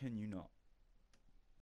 Can you not?